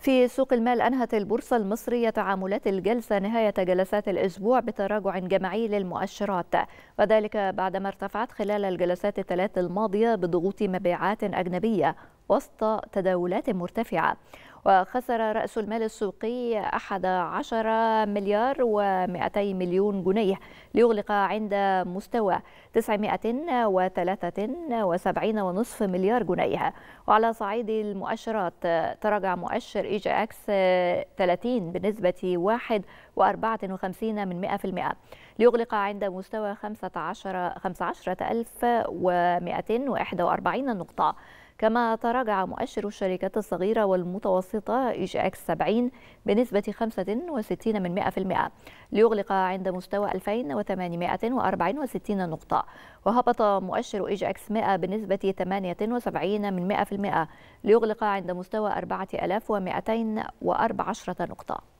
في سوق المال أنهت البورصة المصرية تعاملات الجلسة نهاية جلسات الأسبوع بتراجع جماعي للمؤشرات. وذلك بعدما ارتفعت خلال الجلسات الثلاث الماضية بضغوط مبيعات أجنبية وسط تداولات مرتفعة. وخسر رأس المال السوقي 11 مليار و200 مليون جنيه ليغلق عند مستوى 973.5 مليار جنيه. وعلى صعيد المؤشرات تراجع مؤشر EGX 30 بنسبة 1.54 من 100% ليغلق عند مستوى 15 15241 نقطة. كما تراجع مؤشر الشركات الصغيرة والمتوسطة EGX 70 بنسبة 65 من 100% ليغلق عند مستوى 2864 نقطة وهبط مؤشر إيج إكس 100 بنسبة 78 من 100% ليغلق عند مستوى 4214 نقطة.